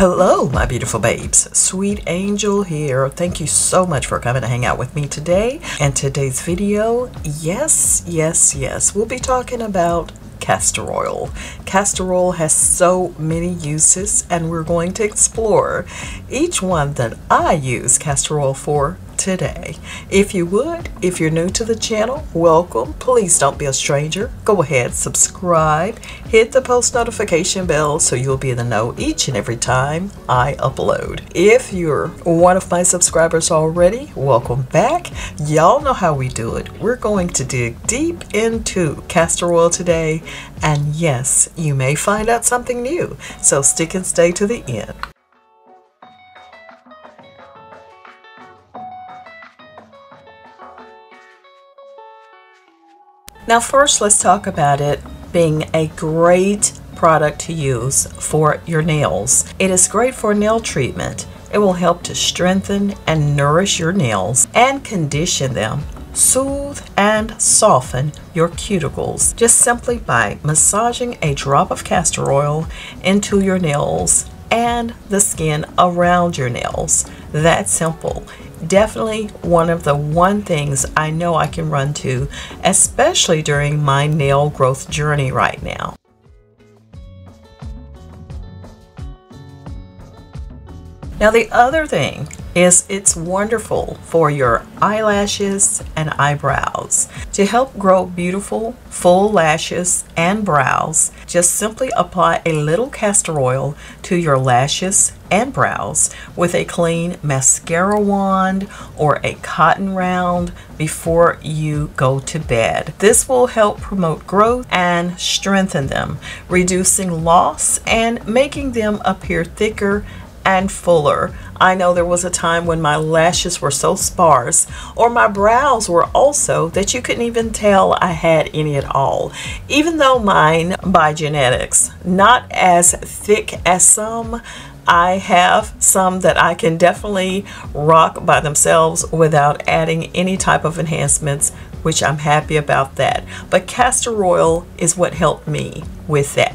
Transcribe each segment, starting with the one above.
Hello, my beautiful babes. Sweet Angel here. Thank you so much for coming to hang out with me today. And today's video, yes, yes, yes, we'll be talking about castor oil. Castor oil has so many uses, and we're going to explore each one that I use castor oil for today. If you would, if you're new to the channel, welcome. Please don't be a stranger. Go ahead, subscribe, hit the post notification bell so you'll be in the know each and every time I upload. If you're one of my subscribers already, welcome back. Y'all know how we do it. We're going to dig deep into castor oil today, and yes, you may find out something new. So stick and stay to the end. Now first let's talk about it being a great product to use for your nails. It is great for nail treatment. It will help to strengthen and nourish your nails and condition them soothe and soften your cuticles just simply by massaging a drop of castor oil into your nails and the skin around your nails. That simple definitely one of the one things I know I can run to, especially during my nail growth journey right now. Now the other thing is it's wonderful for your eyelashes and eyebrows. To help grow beautiful full lashes and brows, just simply apply a little castor oil to your lashes and brows with a clean mascara wand or a cotton round before you go to bed. This will help promote growth and strengthen them, reducing loss and making them appear thicker and fuller. I know there was a time when my lashes were so sparse or my brows were also that you couldn't even tell I had any at all. Even though mine by genetics, not as thick as some, I have some that I can definitely rock by themselves without adding any type of enhancements, which I'm happy about that. But castor oil is what helped me with that.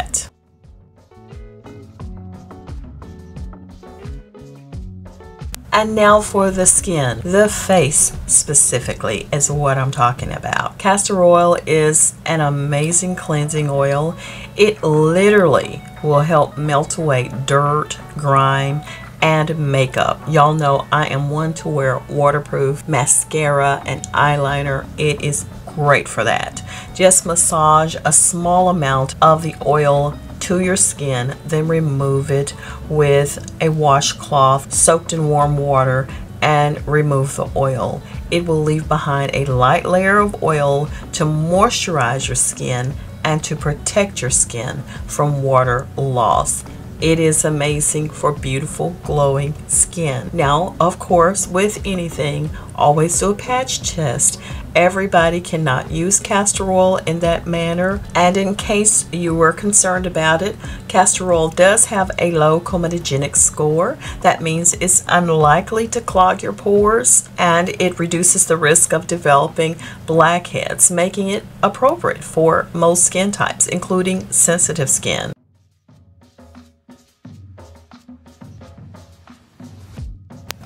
And now for the skin. The face specifically is what I'm talking about. Castor oil is an amazing cleansing oil. It literally will help melt away dirt, grime, and makeup. Y'all know I am one to wear waterproof mascara and eyeliner. It is great for that. Just massage a small amount of the oil to your skin, then remove it with a washcloth soaked in warm water and remove the oil. It will leave behind a light layer of oil to moisturize your skin and to protect your skin from water loss. It is amazing for beautiful glowing skin. Now, of course, with anything, always do a patch test. Everybody cannot use castor oil in that manner. And in case you were concerned about it, castor oil does have a low comedogenic score. That means it's unlikely to clog your pores and it reduces the risk of developing blackheads, making it appropriate for most skin types, including sensitive skin.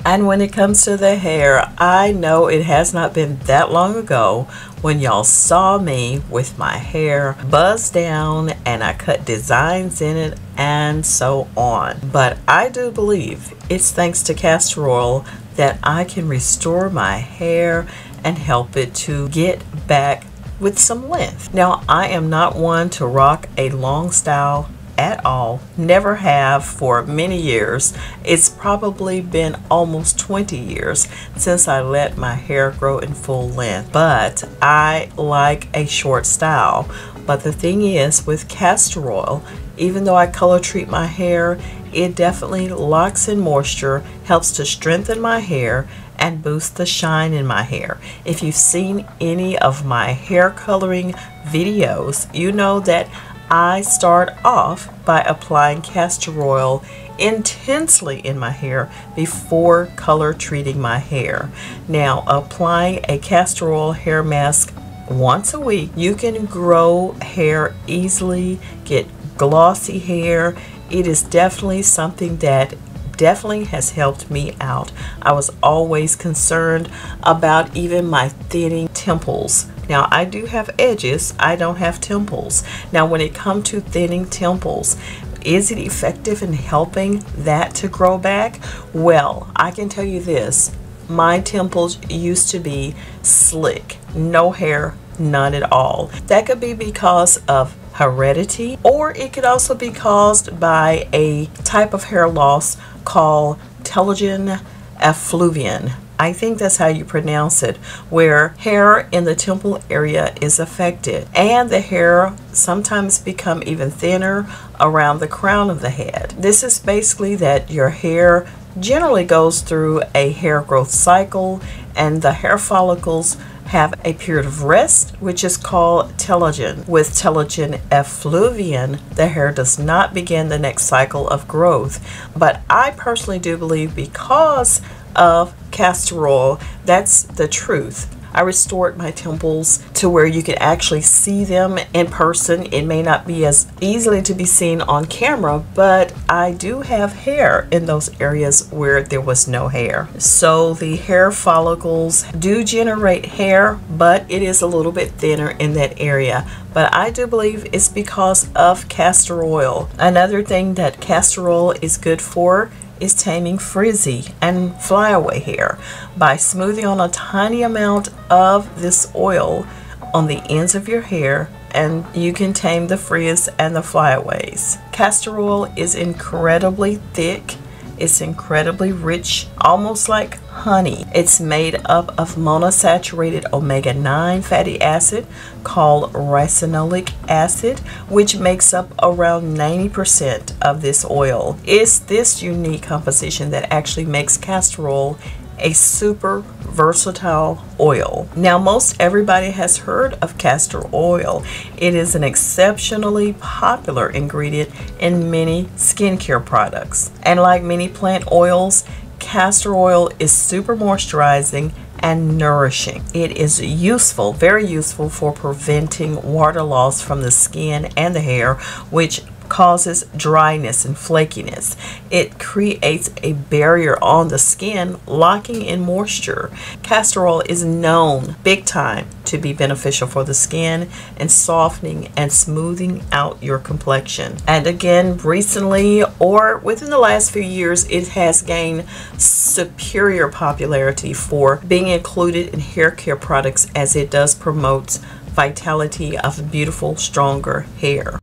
And when it comes to the hair, I know it has not been that long ago when y'all saw me with my hair buzzed down and I cut designs in it and so on. But I do believe it's thanks to castor oil that I can restore my hair and help it to get back with some length. Now, I am not one to rock a long style at all. Never have for many years. It's probably been almost 20 years since I let my hair grow in full length. But I like a short style. But the thing is with castor oil, even though I color treat my hair, it definitely locks in moisture, helps to strengthen my hair, and boost the shine in my hair. If you've seen any of my hair coloring videos, you know that I start off by applying castor oil intensely in my hair before color treating my hair. Now applying a castor oil hair mask once a week, you can grow hair easily, get glossy hair, it is definitely something that definitely has helped me out. I was always concerned about even my thinning temples. Now I do have edges, I don't have temples. Now when it comes to thinning temples, is it effective in helping that to grow back? Well, I can tell you this. My temples used to be slick, no hair, none at all. That could be because of heredity or it could also be caused by a type of hair loss called telogen effluvium. I think that's how you pronounce it, where hair in the temple area is affected and the hair sometimes become even thinner around the crown of the head. This is basically that your hair generally goes through a hair growth cycle and the hair follicles have a period of rest, which is called telogen. With telogen effluvium, the hair does not begin the next cycle of growth. But I personally do believe because of castor oil, that's the truth. I restored my temples to where you could actually see them in person. It may not be as easily to be seen on camera, but I do have hair in those areas where there was no hair. So the hair follicles do generate hair, but it is a little bit thinner in that area. But I do believe it's because of castor oil. Another thing that castor oil is good for is taming frizzy and flyaway hair by smoothing on a tiny amount of this oil on the ends of your hair and you can tame the frizz and the flyaways. Castor oil is incredibly thick it's incredibly rich, almost like honey. It's made up of monosaturated omega-9 fatty acid called ricinoleic acid, which makes up around 90% of this oil. It's this unique composition that actually makes castor oil a super versatile oil. Now, most everybody has heard of castor oil. It is an exceptionally popular ingredient in many skincare products. And like many plant oils, castor oil is super moisturizing and nourishing. It is useful, very useful for preventing water loss from the skin and the hair, which causes dryness and flakiness. It creates a barrier on the skin, locking in moisture. Castor oil is known big time to be beneficial for the skin and softening and smoothing out your complexion. And again, recently or within the last few years, it has gained superior popularity for being included in hair care products as it does promote vitality of beautiful, stronger hair.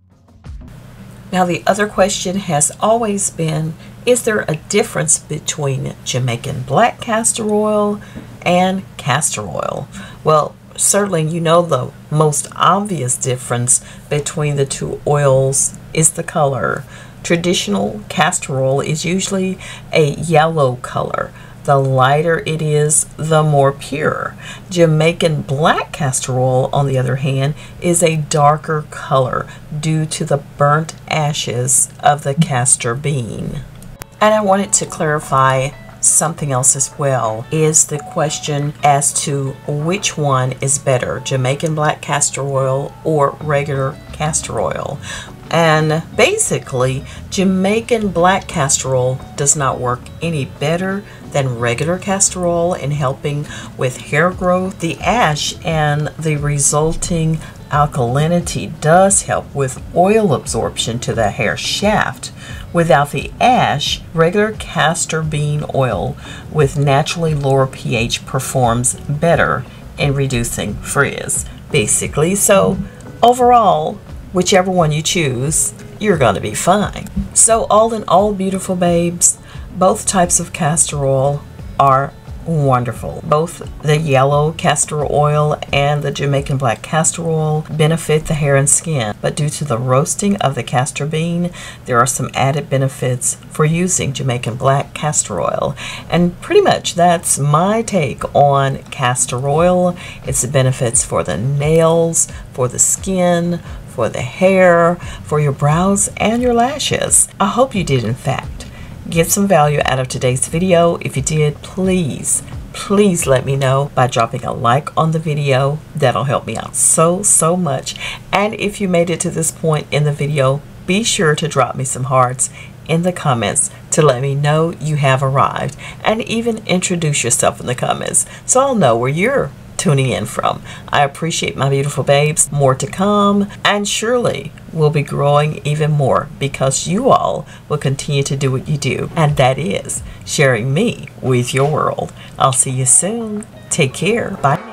Now, the other question has always been Is there a difference between Jamaican black castor oil and castor oil? Well, certainly you know the most obvious difference between the two oils is the color. Traditional castor oil is usually a yellow color, the lighter it is, the more pure. Jamaican black castor oil, on the other hand, is a darker color due to the burnt ashes of the castor bean. And I wanted to clarify something else as well is the question as to which one is better Jamaican black castor oil or regular castor oil and basically Jamaican black castor oil does not work any better than regular castor oil in helping with hair growth. The ash and the resulting alkalinity does help with oil absorption to the hair shaft. Without the ash, regular castor bean oil with naturally lower pH performs better in reducing frizz, basically. So, overall, whichever one you choose, you're going to be fine. So, all in all, beautiful babes, both types of castor oil are wonderful. Both the yellow castor oil and the Jamaican black castor oil benefit the hair and skin, but due to the roasting of the castor bean, there are some added benefits for using Jamaican black castor oil. And pretty much that's my take on castor oil. Its the benefits for the nails, for the skin, for the hair, for your brows, and your lashes. I hope you did, in fact get some value out of today's video. If you did, please, please let me know by dropping a like on the video. That'll help me out so, so much. And if you made it to this point in the video, be sure to drop me some hearts in the comments to let me know you have arrived and even introduce yourself in the comments so I'll know where you're tuning in from. I appreciate my beautiful babes. More to come, and surely we'll be growing even more because you all will continue to do what you do, and that is sharing me with your world. I'll see you soon. Take care. Bye.